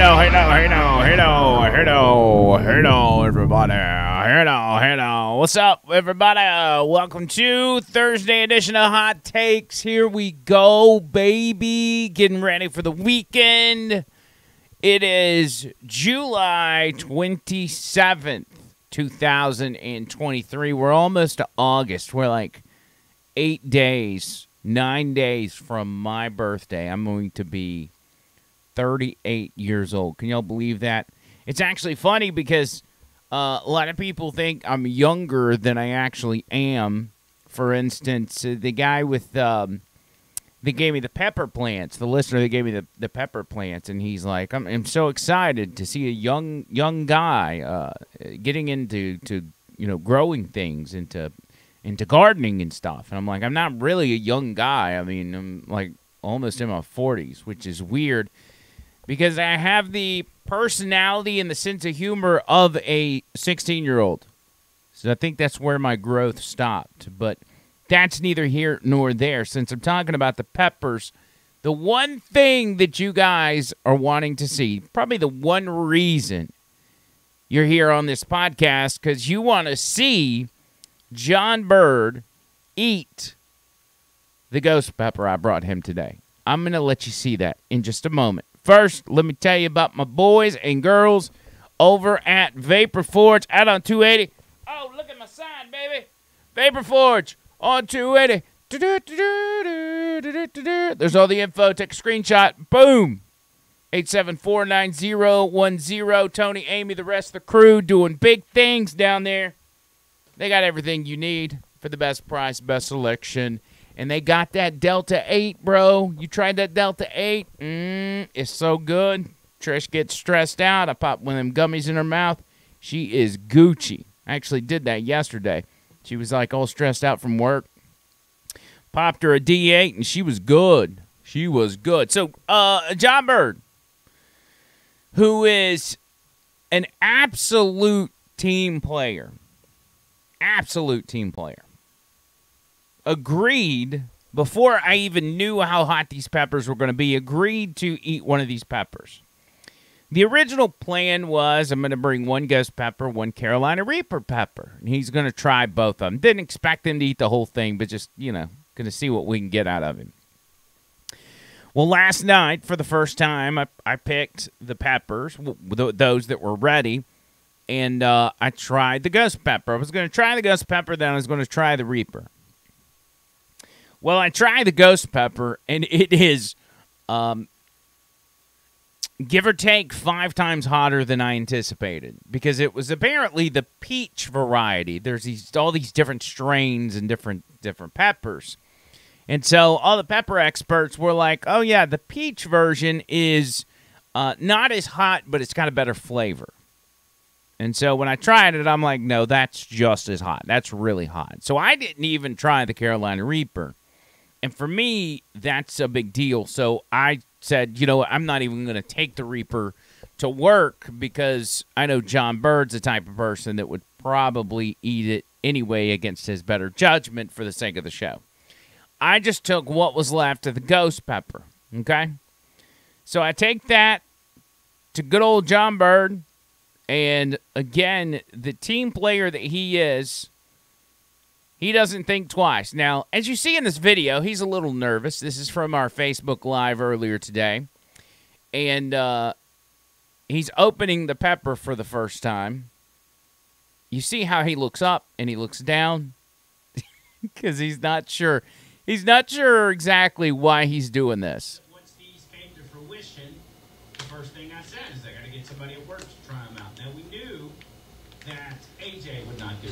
Hello, hello, hello, hello, hello, hello, everybody. Hello, hello. What's up, everybody? Welcome to Thursday edition of Hot Takes. Here we go, baby. Getting ready for the weekend. It is July 27th, 2023. We're almost to August. We're like eight days, nine days from my birthday. I'm going to be 38 years old. Can y'all believe that? It's actually funny because uh, a lot of people think I'm younger than I actually am. For instance, uh, the guy with um, they gave me the pepper plants. The listener that gave me the, the pepper plants, and he's like, I'm, I'm so excited to see a young young guy uh, getting into to you know growing things into into gardening and stuff. And I'm like, I'm not really a young guy. I mean, I'm like almost in my 40s, which is weird because I have the personality and the sense of humor of a 16 year old. So I think that's where my growth stopped. But that's neither here nor there. Since I'm talking about the peppers, the one thing that you guys are wanting to see, probably the one reason you're here on this podcast, because you want to see John Byrd eat the ghost pepper I brought him today. I'm going to let you see that in just a moment. First, let me tell you about my boys and girls over at Vapor Forge out on 280. Oh, look at my sign, baby. Vapor Forge on 280. There's all the info. Take a screenshot. Boom. 8749010. Tony, Amy, the rest of the crew doing big things down there. They got everything you need for the best price, best selection. And they got that Delta 8, bro. You tried that Delta 8? Mmm, it's so good. Trish gets stressed out. I pop one of them gummies in her mouth. She is Gucci. I actually did that yesterday. She was like all stressed out from work. Popped her a D8 and she was good. She was good. So, uh, John Byrd, who is an absolute team player, absolute team player, agreed before I even knew how hot these peppers were going to be, agreed to eat one of these peppers. The original plan was I'm going to bring one ghost pepper, one Carolina Reaper pepper. And he's going to try both of them. Didn't expect him to eat the whole thing, but just, you know, going to see what we can get out of him. Well, last night, for the first time, I, I picked the peppers, those that were ready, and uh, I tried the ghost pepper. I was going to try the ghost pepper, then I was going to try the Reaper. Well, I tried the ghost pepper, and it is um, give or take five times hotter than I anticipated because it was apparently the peach variety. There's these all these different strains and different different peppers. And so all the pepper experts were like, "Oh yeah, the peach version is uh, not as hot, but it's got a better flavor." And so when I tried it, I'm like, "No, that's just as hot. That's really hot." So I didn't even try the Carolina Reaper. And for me, that's a big deal. So I said, you know, I'm not even going to take the Reaper to work because I know John Byrd's the type of person that would probably eat it anyway against his better judgment for the sake of the show. I just took what was left of the ghost pepper. Okay. So I take that to good old John Byrd. And again, the team player that he is, he doesn't think twice. Now, as you see in this video, he's a little nervous. This is from our Facebook Live earlier today. And uh, he's opening the pepper for the first time. You see how he looks up and he looks down? Because he's not sure. He's not sure exactly why he's doing this. Once these came to fruition, the first thing I said is I got to get somebody at work to try them out. Now, we knew that AJ would not do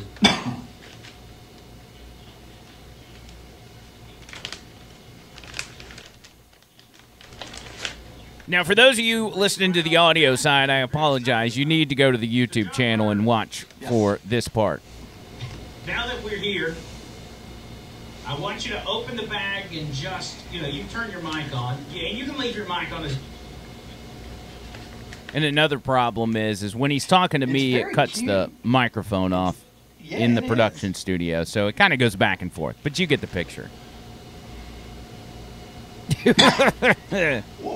Now, for those of you listening to the audio side, I apologize. You need to go to the YouTube channel and watch for this part. Now that we're here, I want you to open the bag and just, you know, you turn your mic on. Yeah, and you can leave your mic on as And another problem is, is when he's talking to me, it cuts cute. the microphone off Yeah, in the production is. studio, so it kind of goes back and forth. But you get the picture.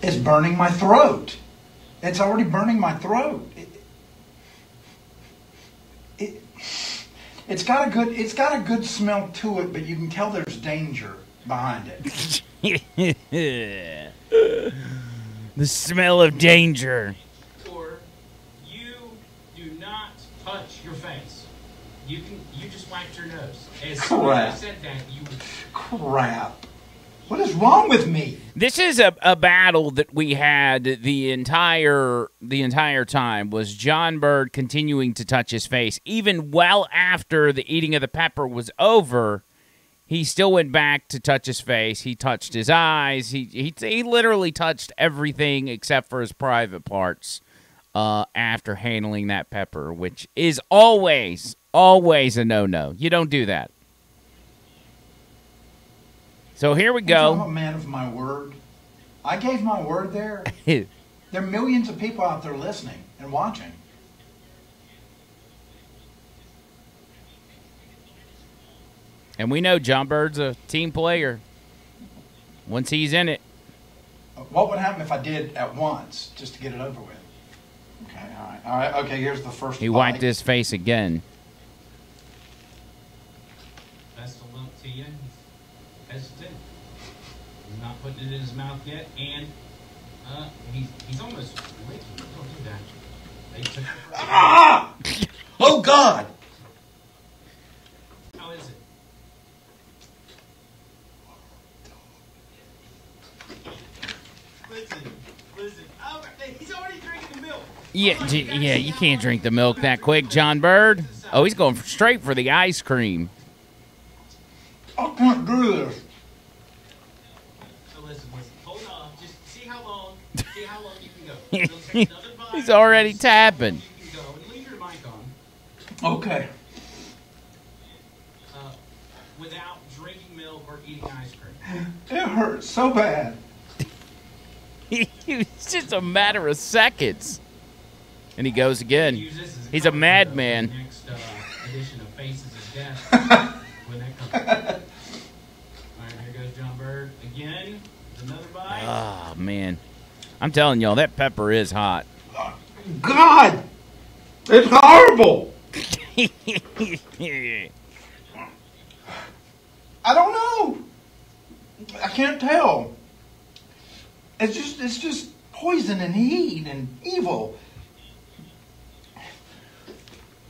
Whoa. is burning my throat. It's already burning my throat. It, it, it's got a good it's got a good smell to it, but you can tell there's danger behind it. the smell of danger. Or you do not touch your face. You can you just wiped your nose. As soon as Crap. I said that, you Crap. What is wrong with me? This is a, a battle that we had the entire the entire time was John Byrd continuing to touch his face even well after the eating of the pepper was over. He still went back to touch his face. He touched his eyes. He he, he literally touched everything except for his private parts uh, after handling that pepper, which is always always a no no. You don't do that. So here we go. I'm a man of my word. I gave my word there. There are millions of people out there listening and watching. And we know John Byrd's a team player. Once he's in it, What would happen if I did at once, just to get it over with? Okay, all right, all right. Okay, here's the first. he wiped his face again. best of luck to you. He's hesitant. He's not putting it in his mouth yet, and uh, he's he's almost licking. Don't do that. They took Ah! Oh God! How is it? Listen, listen. Oh, he's already drinking the milk. Yeah, Hold on, yeah, you can't drink the milk that quick, John Byrd. Oh, he's going straight for the ice cream. I can't do this. So listen, listen. Hold on. Just see how long. See how long you can go. It'll take another bite. He's already See how long tapping. You can go and leave your mic on Okay. uh, without drinking milk or eating ice cream. It hurts so bad. it's just a matter of seconds. And he goes again. Use He's a madman. Next uh, edition of Faces of Death. when that comes. All right, here goes John Byrd again. Another bite. Oh, man. I'm telling y'all, that pepper is hot. God! It's horrible! I don't know. I can't tell. It's just it's just poison and heat and evil.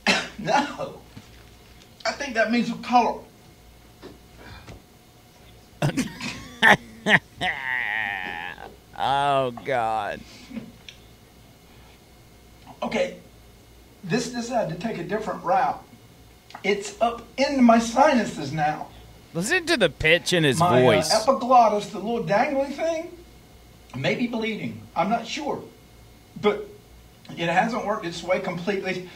no. I think that means a color. oh, God. Okay. This decided to take a different route. It's up into my sinuses now. Listen to the pitch in his my uh, voice. epiglottis, the little dangly thing, may be bleeding. I'm not sure, but it hasn't worked its way completely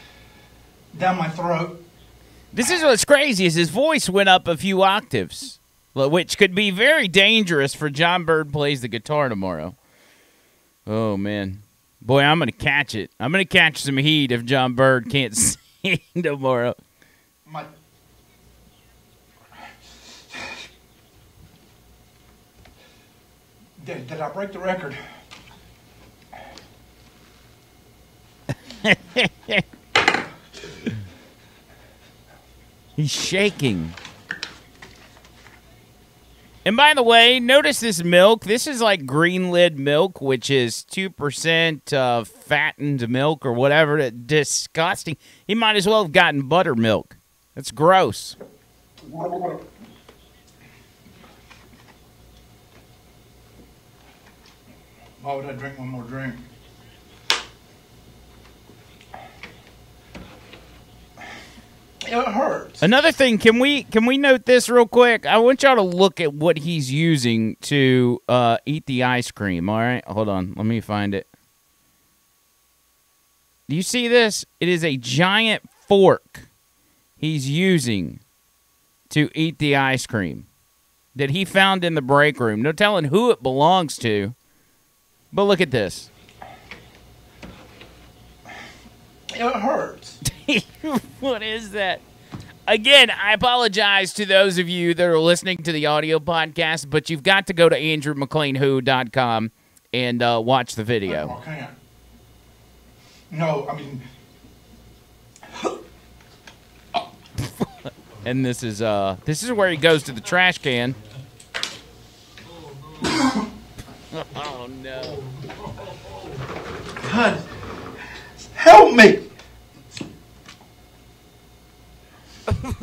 down my throat. This is what's crazy is his voice went up a few octaves, which could be very dangerous for John Byrd plays the guitar tomorrow. Oh man, boy, I'm gonna catch it. I'm gonna catch some heat if John Byrd can't sing tomorrow. My did, did I break the record? He's shaking. And by the way, notice this milk. This is like green lid milk, which is 2% uh, fattened milk or whatever. Disgusting. He might as well have gotten buttermilk. That's gross. Why would I drink one more drink? It hurts. Another thing, can we can we note this real quick? I want y'all to look at what he's using to uh, eat the ice cream. All right, hold on, let me find it. Do you see this? It is a giant fork he's using to eat the ice cream that he found in the break room. No telling who it belongs to. But look at this. It hurts. what is that? Again, I apologize to those of you that are listening to the audio podcast, but you've got to go to andrewmclainwho.com and uh, watch the I video. can't. No, I mean, And this is uh this is where he goes to the trash can. oh no. God, help me.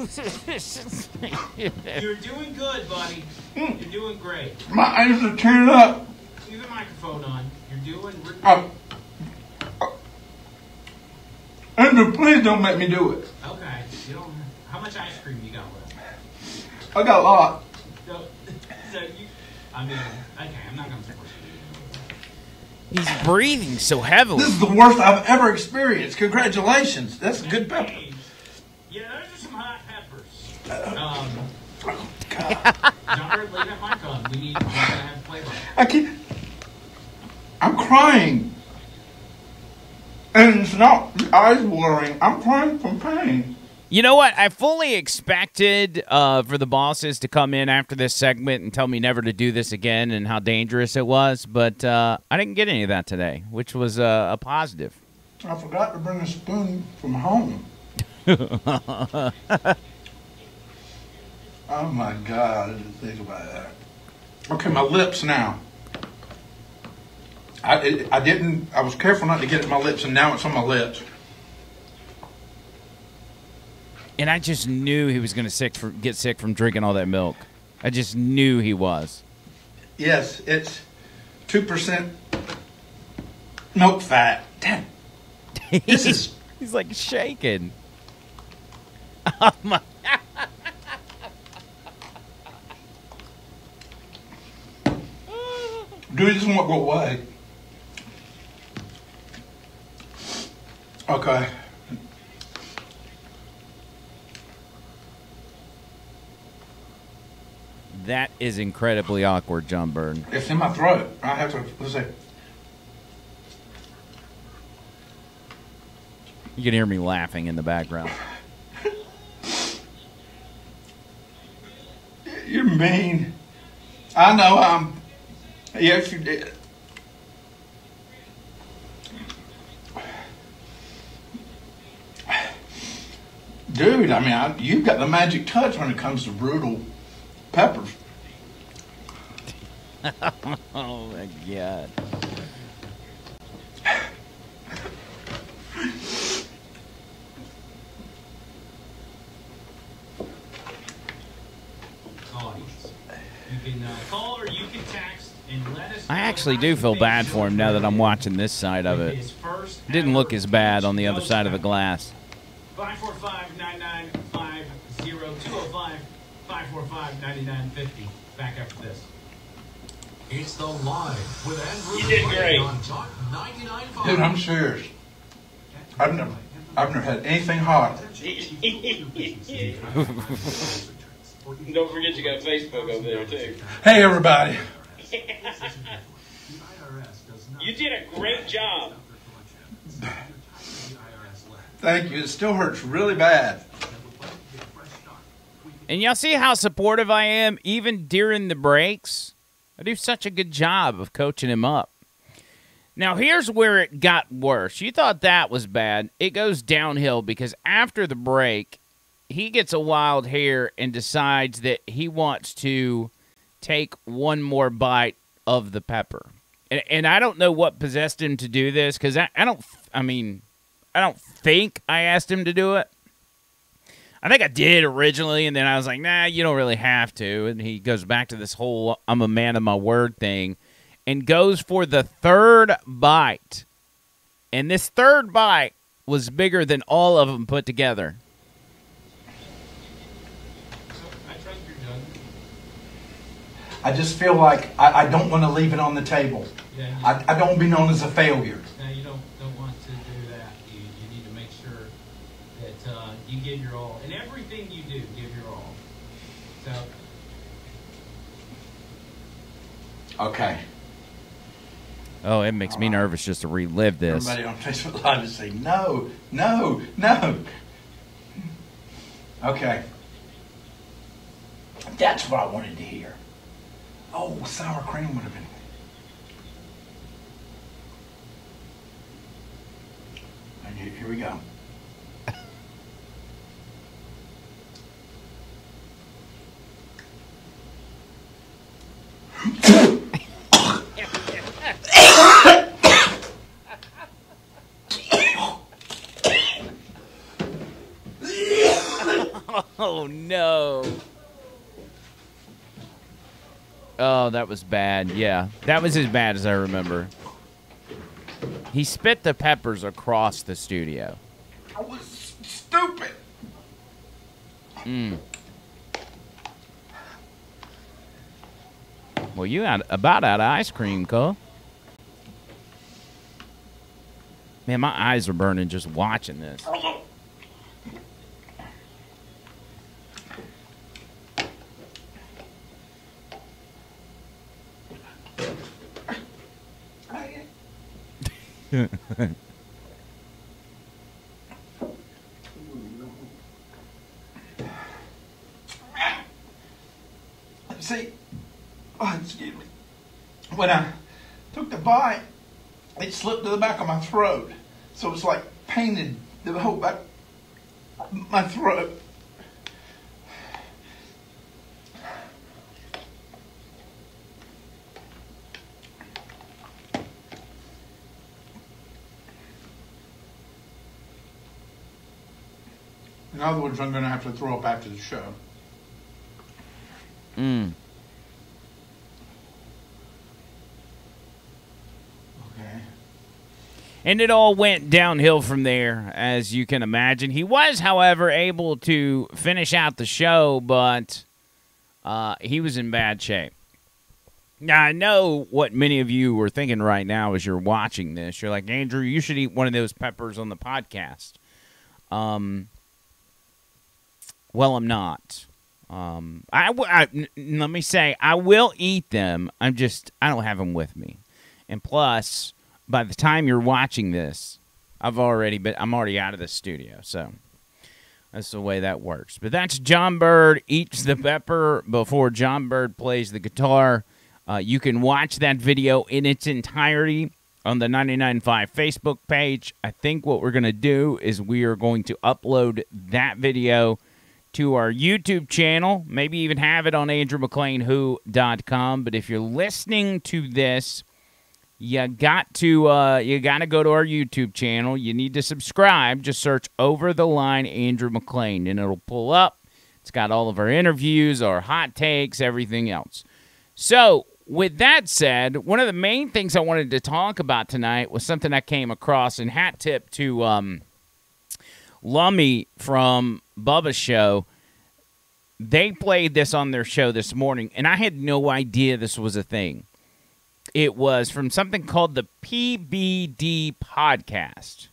You're doing good, buddy. You're doing great. My eyes are tearing up. Leave the microphone on. You're doing. re- Um, Andrew, please don't make me do it. Okay. You don't. How much ice cream you got left? I got a lot. So, so you. I mean, okay. I'm not gonna force you. He's breathing so heavily. This is the worst I've ever experienced. Congratulations. That's a good pepper. Hey, Yeah, those are some hot peppers. Um, God, John, leave that mic on. We need. We're gonna have play by. I can't. I'm crying. And it's not the eyes watering. I'm crying from pain. You know what? I fully expected uh, for the bosses to come in after this segment and tell me never to do this again and how dangerous it was, but uh, I didn't get any of that today, which was uh, a positive. I forgot to bring a spoon from home. oh my God, I didn't think about that. Okay, my lips now. I, it, I didn't, I was careful not to get it in my lips, and now it's on my lips. And I just knew he was going to get sick from drinking all that milk. I just knew he was. Yes, it's 2% milk fat. Damn, this is, He's like shaking. Oh my! Dude, this won't go away. Okay. That is incredibly awkward, John Burton. It's in my throat. I have to, let's see. You can hear me laughing in the background. You're mean. I know I'm. Yes, you did. Dude, I mean, I, you've got the magic touch when it comes to brutal peppers. Oh my god! audience. You can uh, call or you can text and let us. I actually do feel bad for him now that I'm watching this side of it. Didn't look as bad on the other side of the glass. 545-995-0205, 545-9950. Back after this. It's the live with Andrew You did great. on Talk 99.5. Dude, I'm serious. I've never, I've never had anything hot. Don't forget you got Facebook over there too. Hey, everybody. The IRS does not You did a great job. the IRS left. Thank you. It still hurts really bad. And y'all see how supportive I am, even during the breaks. I do such a good job of coaching him up. Now, here's where it got worse. You thought that was bad. It goes downhill because after the break, he gets a wild hair and decides that he wants to take one more bite of the pepper. And, and I don't know what possessed him to do this because I, I don't, I mean, I don't think I asked him to do it. I think I did originally, and then I was like, nah, you don't really have to. And he goes back to this whole I'm a man of my word thing and goes for the third bite. And this third bite was bigger than all of them put together. So, I trust your judgment. I just feel like I, I don't want to leave it on the table. Yeah, you, I, I don't want to be known as a failure. now you don't, don't want to do that. You, you need to make sure that uh, you give your all. And everything you do, give your all. So, Okay. Oh, it makes me nervous just to relive this. Everybody on Facebook Live is saying, no, no, no. Okay. That's what I wanted to hear. Oh, sour cream would have been. And here, here we go. oh no. Oh, that was bad. Yeah, that was as bad as I remember. He spit the peppers across the studio. I was stupid. Mm. Well, you out about out of ice cream, Cole. Man, my eyes are burning just watching this. See, oh, excuse me. When I took the bite, it slipped to the back of my throat. So it was like painted the whole back my throat. In other words, I'm going to have to throw up after the show. Mm. Okay. And it all went downhill from there, as you can imagine. He was, however, able to finish out the show, but uh, he was in bad shape. Now, I know what many of you are thinking right now as you're watching this. You're like, Andrew, you should eat one of those peppers on the podcast. Um, well, I'm not. Um, let me say, I will eat them. I'm just, I don't have them with me. And plus, by the time you're watching this, I've already been I'm already out of the studio, so that's the way that works. But that's John Byrd eats the pepper before John Byrd plays the guitar. Uh, you can watch that video in its entirety on the 99.5 Facebook page. I think what we're going to do is we are going to upload that video to our YouTube channel, maybe even have it on andrewmclainwho.com. But if you're listening to this, you got to uh, you got to go to our YouTube channel. You need to subscribe. Just search over the line Andrew McLain, and it'll pull up. It's got all of our interviews, our hot takes, everything else. So, with that said, one of the main things I wanted to talk about tonight was something I came across, and hat tip to um, Lummy from Bubba's show. They played this on their show this morning, and I had no idea this was a thing it was from something called the PBD podcast.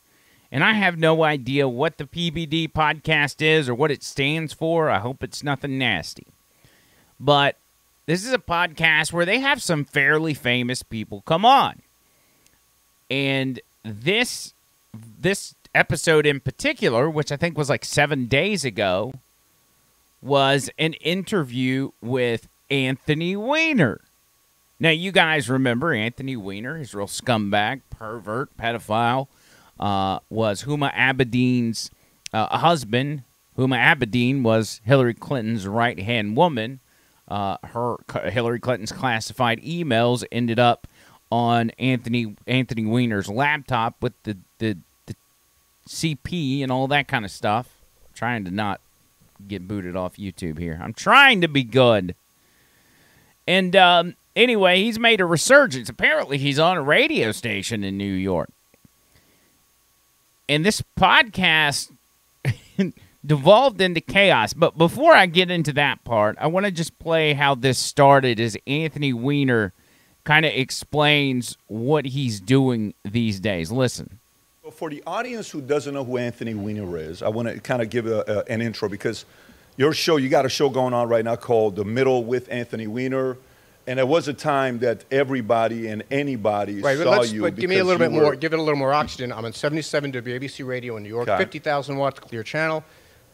And I have no idea what the PBD podcast is or what it stands for. I hope it's nothing nasty. But this is a podcast where they have some fairly famous people come on. And this this episode in particular, which I think was like 7 days ago, was an interview with Anthony Weiner. Now, you guys remember Anthony Weiner, his real scumbag, pervert, pedophile, uh, was Huma Abedin's uh, husband. Huma Abedin was Hillary Clinton's right hand woman. Uh, her Hillary Clinton's classified emails ended up on Anthony Anthony Weiner's laptop with the, the CP and all that kind of stuff. trying to not get booted off YouTube here. I'm trying to be good. And um, anyway, he's made a resurgence. Apparently, he's on a radio station in New York. And this podcast devolved into chaos. But before I get into that part, I want to just play how this started as Anthony Weiner kind of explains what he's doing these days. Listen. For the audience who doesn't know who Anthony Weiner is, I want to kind of give a, a, an intro because your show, you got a show going on right now called The Middle with Anthony Weiner. And there was a time that everybody and anybody Right, but, saw let's, you. but give me a little bit were- more. Give it a little more oxygen. I'm on 77 WABC radio in New York, Okay. 50,000 watt clear channel,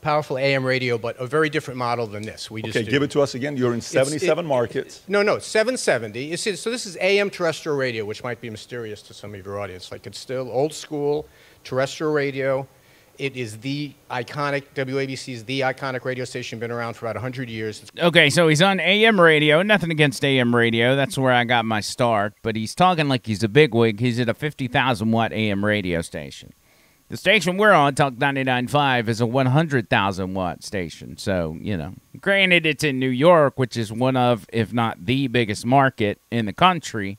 powerful AM radio, but a very different model than this. We just Okay, do- give it to us again. You're in 77 it- markets. No, no, it's 770. It's, so this is AM terrestrial radio, which might be mysterious to some of your audience. Like it's still old school, terrestrial radio. It is the iconic WABC is the iconic radio station. Been around for about 100 years. Okay, so he's on AM radio. Nothing against AM radio. That's where I got my start. But he's talking like he's a bigwig. He's at a 50,000 watt AM radio station. The station we're on, Talk 99.5, is a 100,000 watt station. So, you know, granted, it's in New York, which is one of, if not the biggest market in the country.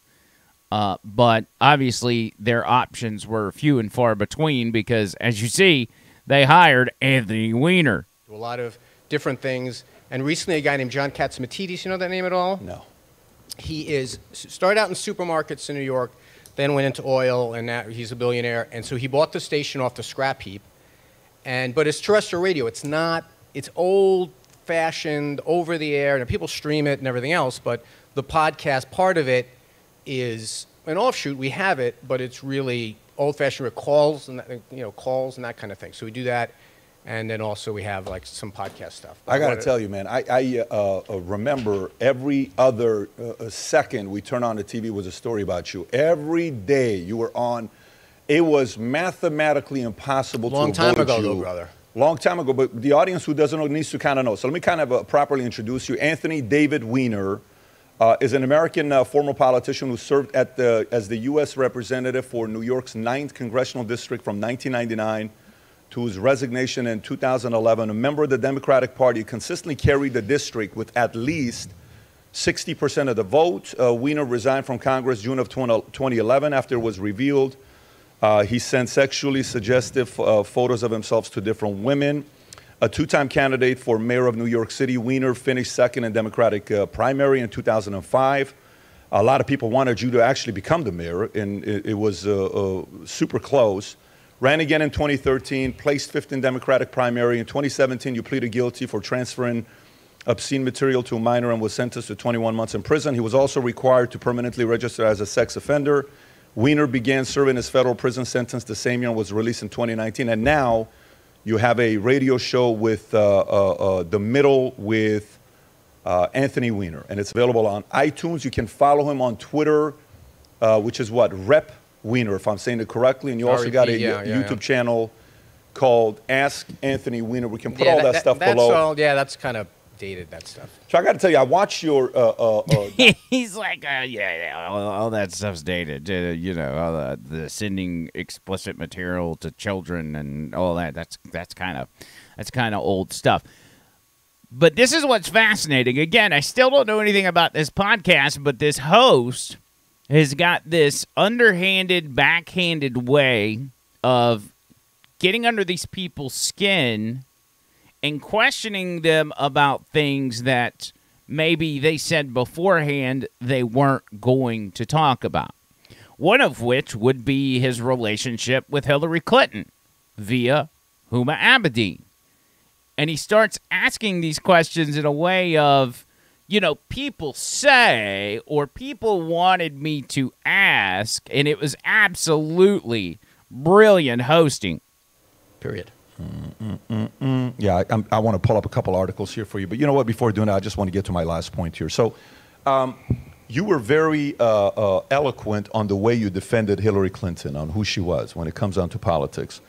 Uh, but obviously, their options were few and far between because, as you see, they hired Anthony Weiner. a lot of different things. And recently, a guy named John Catsimatidis. You know that name at all? No. he is started out in supermarkets in New York, then went into oil, and now he's a billionaire. And so he bought the station off the scrap heap. And but it's terrestrial radio. It's not. It's old-fashioned, over-the-air, and people stream it and everything else. But the podcast part of it is an offshoot. We have it, but it's really old-fashioned with calls and you know calls and that kind of thing. So we do that. And then also we have like some podcast stuff. I got to tell you, man, I, I uh, uh, remember every other uh, uh, second we turn on the TV was a story about you. Every day you were on. It was mathematically impossible Long to time avoid ago, you. though, brother. Long time ago, but the audience who doesn't know needs to kind of know. So let me kind of uh, properly introduce you. Anthony David Weiner uh, is an American uh, former politician who served at the, as the U.S. representative for New York's 9th congressional district from 1999 to his resignation in 2011. A member of the Democratic Party consistently carried the district with at least 60% of the vote. Uh, Weiner resigned from Congress June of 20, 2011 after it was revealed uh, he sent sexually suggestive uh, photos of himself to different women. A two time candidate for mayor of New York City, Weiner finished second in Democratic uh, primary in 2005. A lot of people wanted you to actually become the mayor, and it, it was uh, uh, super close. Ran again in 2013, placed fifth in Democratic primary. In 2017, you pleaded guilty for transferring obscene material to a minor and was sentenced to 21 months in prison. He was also required to permanently register as a sex offender. Weiner began serving his federal prison sentence the same year and was released in 2019. And now you have a radio show with uh, uh, uh, The Middle with uh, Anthony Weiner, and it's available on iTunes. You can follow him on Twitter, uh, which is what? Rep Weiner, if I'm saying it correctly. And you also REP, got a yeah, yeah, YouTube yeah. channel called Ask Anthony Weiner. We can put Yeah, all that, stuff that's below. all. Yeah, that's kind of dated. That stuff. So I got to tell you, I watched your. Uh, uh, uh, He's like, uh, yeah, yeah all, all that stuff's dated. Uh, you know, all the, the sending explicit material to children and all that. That's that's kind of that's kind of old stuff. But this is what's fascinating. Again, I still don't know anything about this podcast, but this host has got this underhanded, backhanded way of getting under these people's skin and questioning them about things that maybe they said beforehand they weren't going to talk about. One of which would be his relationship with Hillary Clinton via Huma Abedin. And he starts asking these questions in a way of, you know, people say or people wanted me to ask, and it was absolutely brilliant hosting. Period. Yeah, I, I'm, I want to pull up a couple articles here for you. But you know what? Before doing that, I just want to get to my last point here. So, um, you were very uh, uh, eloquent on the way you defended Hillary Clinton, on who she was when it comes down to politics.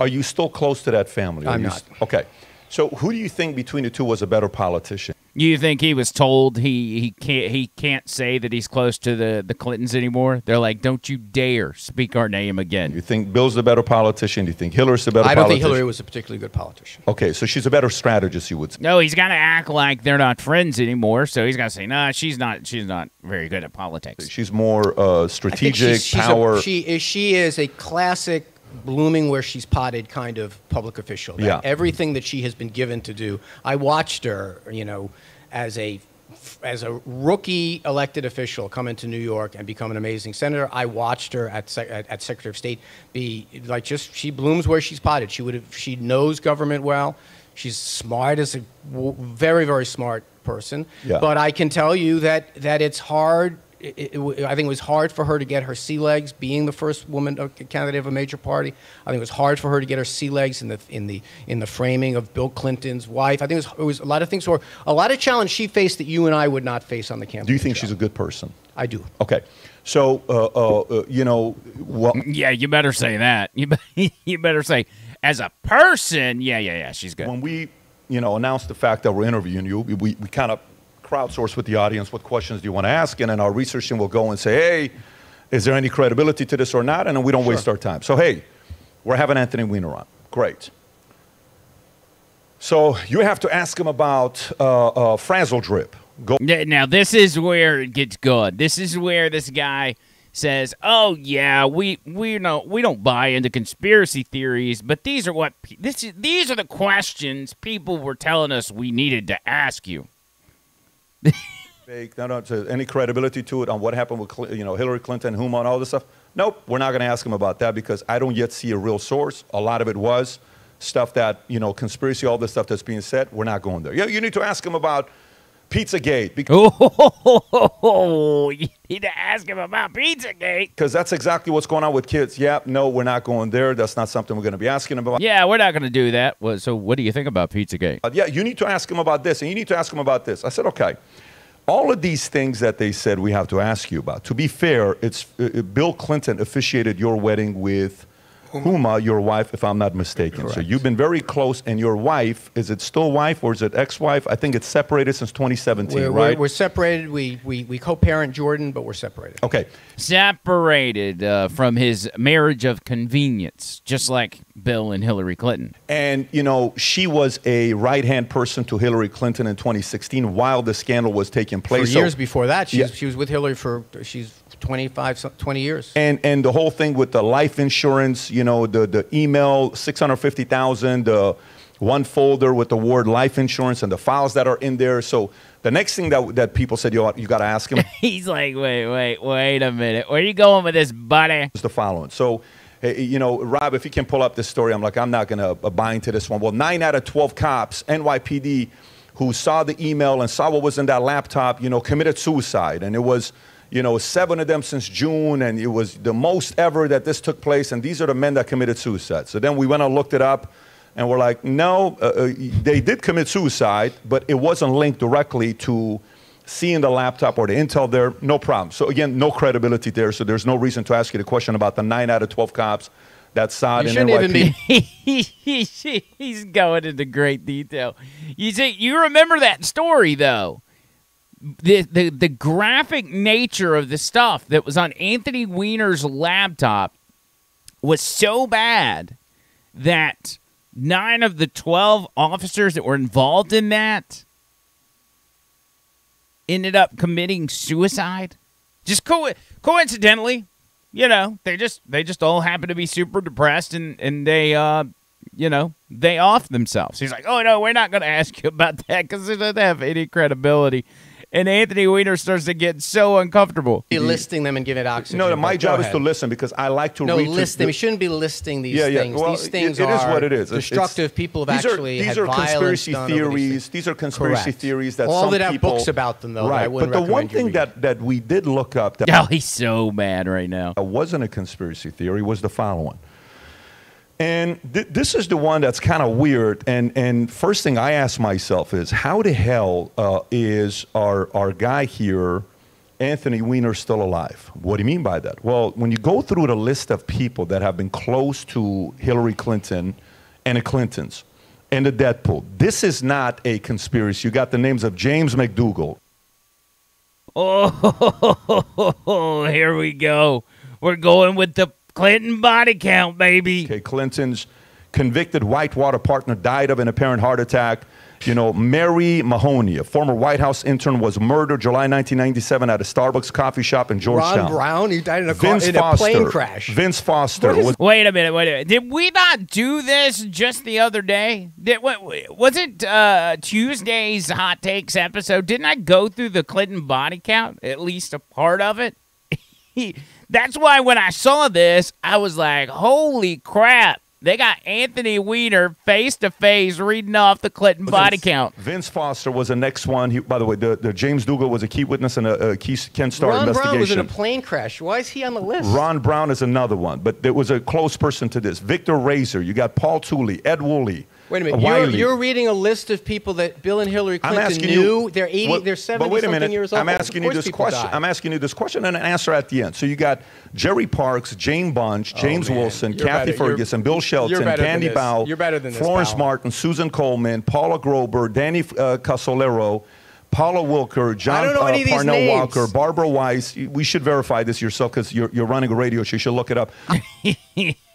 Are you still close to that family? Are I'm you not. st- okay. So, who do you think between the two was a better politician? You think he was told he, he can't he can't say that he's close to the, the Clintons anymore? They're like, don't you dare speak our name again. You think Bill's the better politician? Do you think Hillary's the better politician? I don't think? Hillary was a particularly good politician. Okay, so she's a better strategist, you would say. No, he's got to act like they're not friends anymore. So he's got to say, nah, she's not she's not very good at politics. She's more uh, strategic, she's, she's power. A, she is she is a classic blooming where she's potted kind of public official. Yeah. Everything that she has been given to do. I watched her, you know, as a as a rookie elected official come into New York and become an amazing senator. I watched her at, sec- at, at Secretary of State be like just she blooms where she's potted. She would have she knows government well. She's smart as a w- very very smart person. Yeah. But I can tell you that that it's hard it, it, I think it was hard for her to get her sea legs, being the first woman uh, candidate of a major party. I think it was hard for her to get her sea legs in the in the in the framing of Bill Clinton's wife. I think it was, it was a lot of things were a lot of challenge she faced that you and I would not face on the campaign. Do you think trail. she's a good person? I do. Okay. So, uh, uh, uh, you know, well, Yeah, you better say that. You be- you better say as a person. Yeah, yeah, yeah. She's good. when we, you know, announced the fact that we're interviewing you, we, we, we kind of crowdsource with the audience what questions do you want to ask, and then our research team will go and say, hey, is there any credibility to this or not? And then we don't waste our time. So, hey, we're having Anthony Weiner on. Great. So you have to ask him about uh, uh, Frazzledrip. Go. Now this is where it gets good. This is where this guy says, "Oh yeah, we we know we don't buy into conspiracy theories, but these are what this is, these are the questions people were telling us we needed to ask you." Fake. To any credibility to it on what happened with you know Hillary Clinton, Huma, and all this stuff. Nope, we're not going to ask him about that because I don't yet see a real source. A lot of it was stuff that you know conspiracy, all this stuff that's being said. We're not going there. Yeah, you need to ask him about Pizzagate because. Oh, you need to ask him about Pizzagate. Because that's exactly what's going on with kids. Yeah, no, we're not going there. That's not something we're going to be asking him about. Yeah, we're not going to do that. Well, so, what do you think about Pizzagate? Uh, yeah, you need to ask him about this, and you need to ask him about this. I said, okay. All of these things that they said we have to ask you about. To be fair, it's uh, uh, Bill Clinton officiated your wedding with Huma, your wife, if I'm not mistaken. So you've been very close, and your wife is it still wife or is it ex-wife? I think it's separated since 2017, We're, we're, right? we're separated. We, we, we co-parent Jordan, but we're separated. okay. Separated uh, from his marriage of convenience, just like Bill and Hillary Clinton. And, you know, she was a right hand person to Hillary Clinton in 2016 while the scandal was taking For place. So- years before that, she's, Yeah. she was with Hillary for she's 25, 20 years. and and the whole thing with the life insurance, you know, the the email six hundred fifty thousand, the one folder with the word life insurance and the files that are in there. So the next thing that that people said, you you got to ask him He's like, wait, wait, wait a minute. Where you going with this, buddy? is the following. So. You know, Rob, if you can pull up this story, I'm like, I'm not going to buy into this one. Well, nine out of 12 cops, NYPD, who saw the email and saw what was in that laptop, you know, committed suicide. And it was, you know, seven of them since June, and it was the most ever that this took place. And these are the men that committed suicide. So then we went and looked it up, and we're like, no, uh, uh, they did commit suicide, but it wasn't linked directly to seeing the laptop or the intel there. No problem. So again, no credibility there. So there's no reason to ask you the question about the nine out of 12 cops that saw it You in shouldn't even be. He's going into great detail. You see, you remember that story though. The, the the graphic nature of the stuff that was on Anthony Weiner's laptop was so bad that nine of the twelve officers that were involved in that ended up committing suicide. Just co- coincidentally, you know, they just they just all happen to be super depressed and and they uh you know they off themselves. He's like, oh no, we're not going to ask you about that because it doesn't have any credibility. And Anthony Weiner starts to get so uncomfortable. Be listing them and giving it oxygen. No, but my go job is to listen because I like to No, read. to- list them. the- You shouldn't be listing these Yeah, yeah. things. Well, these things it, it is are what it is. Destructive. it's- people have these are, actually these had are conspiracy done these theories. These are conspiracy Correct. theories that All some that have people books about them, though, that I Right, wouldn't but the one thing read. that that we did look up that Oh, he's so mad right now. It wasn't a conspiracy theory was the following. And th- this is the one that's kind of weird. And, and first thing I ask myself is, how the hell uh, is our, our guy here, Anthony Weiner, still alive? What do you mean by that? Well, when you go through the list of people that have been close to Hillary Clinton and the Clintons and the Deadpool, this is not a conspiracy. You got the names of James McDougal, Oh, here we go. We're going with the Clinton body count, baby. Okay, Clinton's convicted Whitewater partner died of an apparent heart attack. You know, Mary Mahoney, a former White House intern, was murdered July 1997 at a Starbucks coffee shop in Georgetown. Ron Brown, he died in a, car, Vince in Foster. a plane crash. Vince Foster What is- was Wait a minute, wait a minute. Did we not do this just the other day? Did what, was it uh, Tuesday's hot takes episode? Didn't I go through the Clinton body count? At least a part of it. That's why when I saw this, I was like, "Holy crap! They got Anthony Weiner face to face reading off the Clinton body count. Vince Foster was the next one. He, by the way, the, the James Dugal was a key witness in a, a key Ken Starr Ron investigation. Brown was in a plane crash. Why is he on the list? Ron Brown is another one, but there was a close person to this. Victor Raiser. You got Paul Tooley, Ed Woolley. Wait a minute. You're, you're reading a list of people that Bill and Hillary I'm Clinton asking knew. you. they're 80. Well, they're 70 but wait a something minute. years old. I'm asking you this question. die. I'm asking you this question and an answer at the end. So you got Jerry Parks, Jane Bunch, James Oh. Wilson, You're Kathy better- Ferguson, Bill Shelton, Candy. Bow, You're better than this, Florence pal. Martin, Susan Coleman, Paula Grober, Danny uh, Casolaro. Paula Wilker, John don't know uh, any of these Parnell names. Walker, Barbara Weiss. We should verify this yourself because you're, you're running a radio show. You should look it up.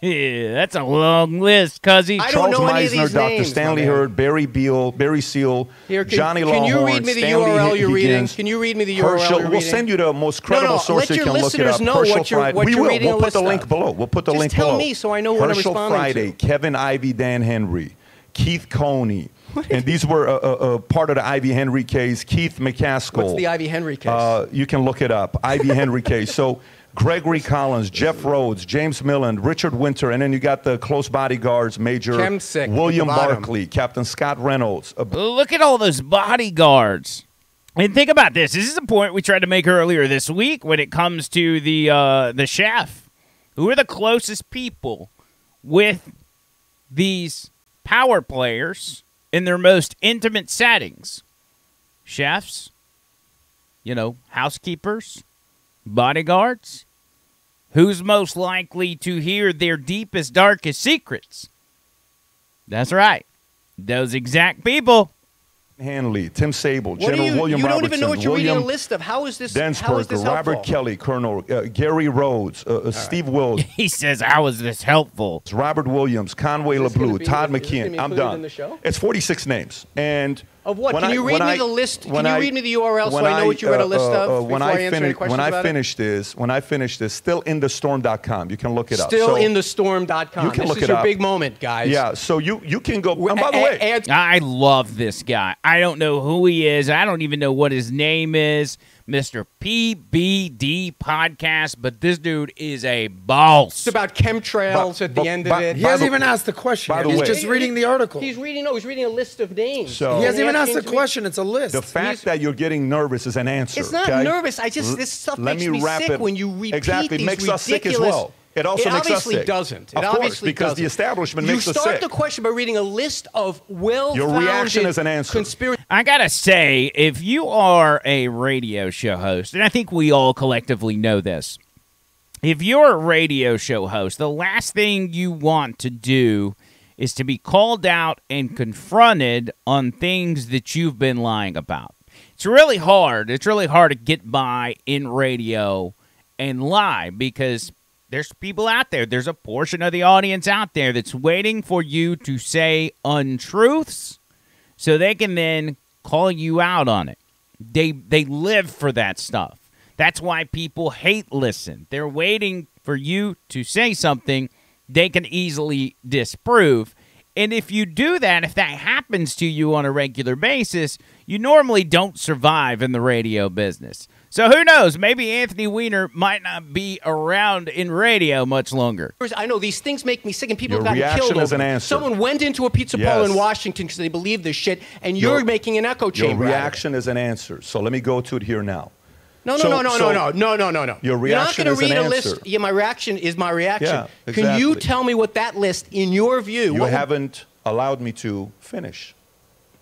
That's a long list, cuzzy. I don't Charles know any of Meissner, these Dr. names, Stanley my. Heard, Barry Beal, Barry Seal, Here, can, Johnny can you read me the Stanley URL you're reading? Can you read me the URL Herschel, you're we'll reading? send you the most credible no, source let you your can look it listeners up. know Herschel what you're- Friday. what we you're will. reading We'll a put the of. link below. We'll put the Just link tell below. me so I know what I'm Herschel responding Friday, to. Kevin Ivy, Dan Henry, Keith Coney, and these were uh, uh, uh, part of the Ivy Henry case. Keith McKaskle. What's the Ivy Henry case? Uh, you can look it up. Ivy Henry case. So Gregory Collins, Jeff Rhodes, James Milland, Richard Winter, and then you got the close bodyguards, Major Chemsick William. Barkley, Captain Scott Reynolds. Uh, Look at all those bodyguards. And think about this. This is a point we tried to make earlier this week when it comes to the uh, the chef. Who are the closest people with these power players in their most intimate settings? Chefs, you know, housekeepers, bodyguards. Who's most likely to hear their deepest, darkest secrets? That's right. Those exact people. Hanley, Tim Sabel, what General do you, William you don't Robertson, even know what you're William reading a list of. How is this? how is Densberg, this Robert? Kelly, Colonel uh, Gary Rhodes, uh, uh, Steve Wills, He says, How is this helpful? Robert Williams, Conway Is LeBleu, Todd is McKeon. I'm done. in the show? It's 46 names. And Of what? when Can I- you read me I- the list? Can when you read me the URL so when I know what you read a list of uh, when before I answer any finish- questions When I about it? finish this, when I finish this, stillinthestorm.com. You can look it up. Still So- in the storm.com. You can this look is it your up. big moment, guys. Yeah, so you you can go. And by the A- way, add- I love this guy. I don't know who he is. I don't even know what his name is. Mr. PBD podcast, but this dude is a boss. It's about chemtrails But- at the but- end but- of it. He hasn't even asked the question. by the He's way- just reading the article. He's reading. No, he's reading a list of names. So- he hasn't even asked the asking to me- question. It's a list. the fact He's- that you're getting nervous is an answer. It's not okay? nervous. I just L- this stuff let makes me me sick it. when you repeat exactly these makes us sick as well. It also it obviously sick. doesn't. It Of course, obviously because doesn't. the establishment you makes us start the question by reading a list of well Your reaction is an answer. Conspiracy. I gotta say, if you are a radio show host, and I think we all collectively know this, if you're a radio show host, the last thing you want to do is to be called out and confronted on things that you've been lying about. It's really hard. It's really hard to get by in radio and lie because there's people out there, there's a portion of the audience out there that's waiting for you to say untruths so they can then call you out on it. They they live for that stuff. That's why people hate listen. They're waiting for you to say something they can easily disprove. And if you do that, if that happens to you on a regular basis, you normally don't survive in the radio business. So who knows? Maybe Anthony Weiner might not be around in radio much longer. I know these things make me sick, and people Your have gotten killed. is an answer. Someone went into a pizza parlor in Washington because they believe this shit, and you're Your- making an echo chamber. out of it. reaction is an answer. So let me go to it here now. No, no, So- no, no, so- no, no, no, no, no, no. Your You're not reaction going is to an read a answer. list. Yeah, my reaction is my reaction. Yeah, Can you tell me what that list, in your view, You what haven't allowed me to finish.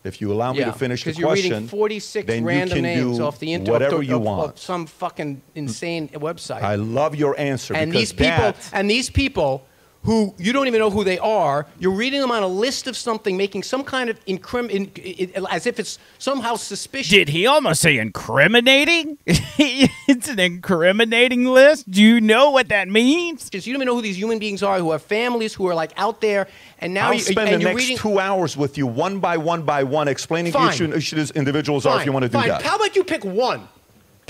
If you allow me yeah, to finish the you're question, reading 46 then random you can names do off the internet whatever of, you of- want. of some fucking insane website. I love your answer and because these people that, and these people who you don't even know who they are you're reading them on a list of something making some kind of incrim- in, in, as if it's somehow suspicious Did he almost say incriminating? it's an incriminating list. Do you know what that means? Because you don't even know who these human beings are who have families who are like out there and now I'll you, spend and the you're next reading two hours with you, one by one by one, explaining Fine. each, each of these individuals are if you want to do fine. that. how about you pick one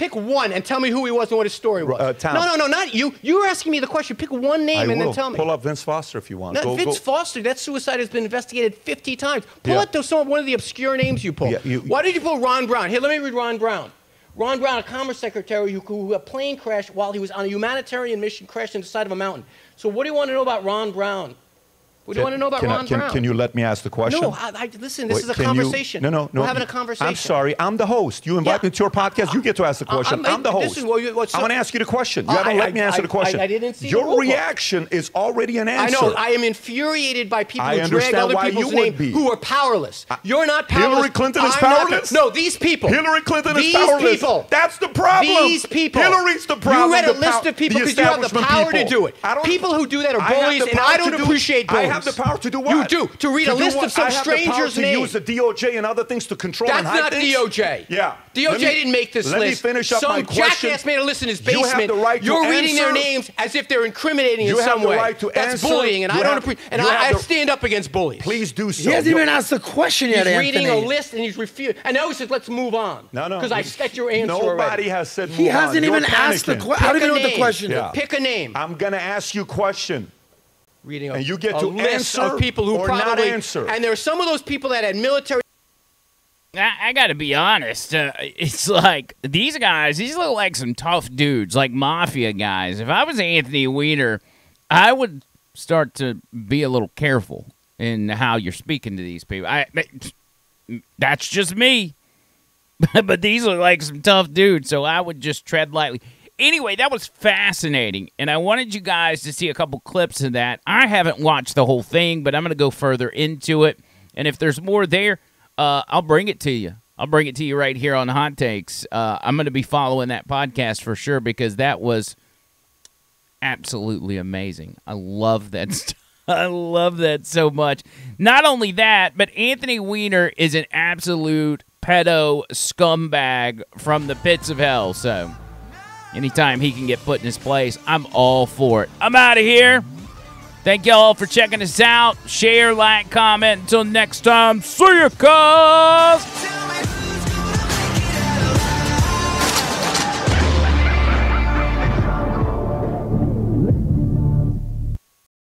pick one and tell me who he was and what his story was Uh, Tom. no no no not you you were asking me the question pick one name I and will then tell me pull up Vince Foster if you want. No, Go- Vince go- Foster, that suicide has been investigated 50 times. Pull Yeah. those, some, one of the obscure names you pull. Yeah, you- Why did you pull Ron Brown? Here, let me read Ron Brown. Ron Brown, a Commerce Secretary who, who a plane crashed while he was on a humanitarian mission, crashed into the side of a mountain. So what do you want to know about Ron Brown? What What do you want to know about can I- Ron can, Brown? Can you let me ask the question? No, I, I, listen. This Wait, is a can you- conversation. no, no, no. We're having a conversation. I'm sorry. I'm the host. You invite Yeah. me to your podcast. You get to ask the question. I'm- I'm, the host. you- what's I'm going to ask you the question. You I- haven't I- let me answer I- the question. I- I didn't see Your reaction is already an answer. I know. I am infuriated by people I who drag other why people's you name be. who are powerless. You're not powerless. Hillary. Clinton is powerless? no, these people. Hillary Clinton is powerless. these people. That's the problem. These people. Hillary's the problem. You read a list of people because you have the power to do it. People who do that are bullies, and I don't appreciate bullies. I have the power to do what? You do. To read a list what? of some I have the power stranger's to name. use the DOJ and other things to control That's and hide not things? DOJ. Yeah. DOJ me- didn't make this let list. me finish up Some my question. jackass made a list in his basement. You have the right to You're reading their names as if they're incriminating You in have some the way. right to That's answer. bullying, and You I don't appreciate. And you I, have I the- stand up against bullies. Please do so. He hasn't You're- even asked the question yet, He's Anthony. reading a list and he's refused. And now he says, "Let's move on." No, no. Because I set your answer Nobody has said He move on. hasn't even asked the question. I don't even know what the question is. Pick a name. I'm going to ask you a question. Reading a, And you get a to list answer of people who or not probably answer. And there are some of those people that had military. I, I got to be honest. Uh, it's like these guys, these look like some tough dudes, like mafia guys. If I was Anthony Weiner, I would start to be a little careful in how you're speaking to these people. I, that's just me. but these look like some tough dudes, so I would just tread lightly. Anyway, that was fascinating, and I wanted you guys to see a couple clips of that. I haven't watched the whole thing, but I'm going to go further into it. And if there's more there, uh, I'll bring it to you. I'll bring it to you right here on Hot Takes. Uh, I'm going to be following that podcast for sure because that was absolutely amazing. I love that stuff. I love that so much. Not only that, but Anthony Weiner is an absolute pedo scumbag from the pits of hell. So anytime he can get put in his place, I'm all for it. I'm out of here. Thank y'all for checking us out. Share, like, comment. Until next time, see you, cuz.